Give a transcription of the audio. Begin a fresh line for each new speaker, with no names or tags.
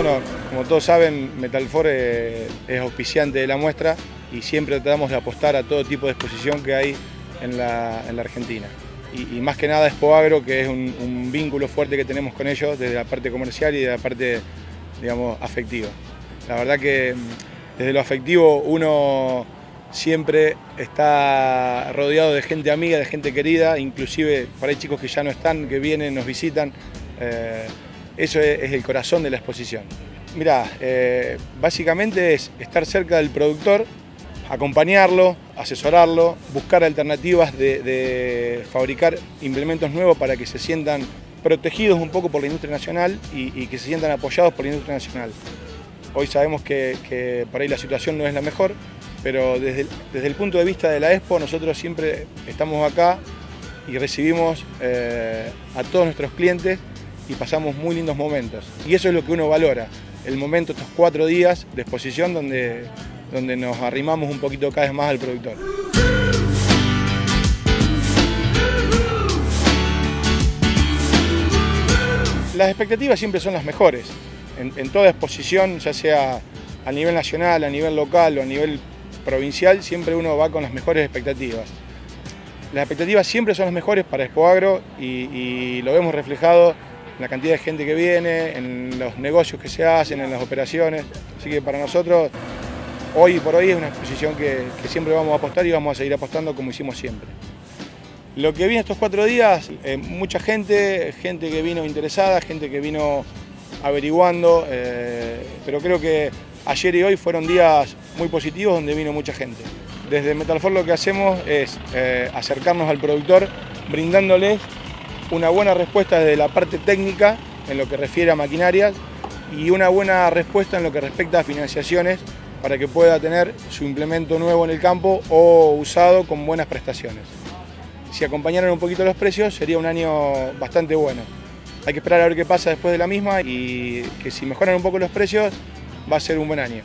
Bueno, como todos saben, Metalfor eh, es auspiciante de la muestra y siempre tratamos de apostar a todo tipo de exposición que hay en la, Argentina. Y, más que nada Expoagro, que es un, vínculo fuerte que tenemos con ellos desde la parte comercial y de la parte, digamos, afectiva. La verdad que mm, desde lo afectivo uno siempre está rodeado de gente amiga, de gente querida, inclusive para hay chicos que ya no están, que vienen, nos visitan. Eh, eso es, el corazón de la exposición. Mirá, eh, básicamente es estar cerca del productor, acompañarlo, asesorarlo, buscar alternativas de, fabricar implementos nuevos para que se sientan protegidos un poco por la industria nacional y, que se sientan apoyados por la industria nacional. Hoy sabemos que, por ahí la situación no es la mejor, pero desde el, punto de vista de la Expo nosotros siempre estamos acá y recibimos eh, a todos nuestros clientes y pasamos muy lindos momentos. Y eso es lo que uno valora, el momento, estos cuatro días de exposición donde, donde nos arrimamos un poquito cada vez más al productor. Las expectativas siempre son las mejores. En, toda exposición, ya sea a nivel nacional, a nivel local o a nivel provincial, siempre uno va con las mejores expectativas. Las expectativas siempre son las mejores para Expoagro y, y lo vemos reflejado la cantidad de gente que viene, en los negocios que se hacen, en las operaciones. Así que para nosotros, hoy por hoy es una exposición que, siempre vamos a apostar y vamos a seguir apostando como hicimos siempre. Lo que viene estos cuatro días, eh, mucha gente, gente que vino interesada, gente que vino averiguando, eh, pero creo que ayer y hoy fueron días muy positivos donde vino mucha gente. Desde Metalfor lo que hacemos es eh, acercarnos al productor brindándoles una buena respuesta desde la parte técnica en lo que refiere a maquinarias y una buena respuesta en lo que respecta a financiaciones para que pueda tener su implemento nuevo en el campo o usado con buenas prestaciones. Si acompañaran un poquito los precios sería un año bastante bueno. Hay que esperar a ver qué pasa después de la misma y que si mejoran un poco los precios va a ser un buen año.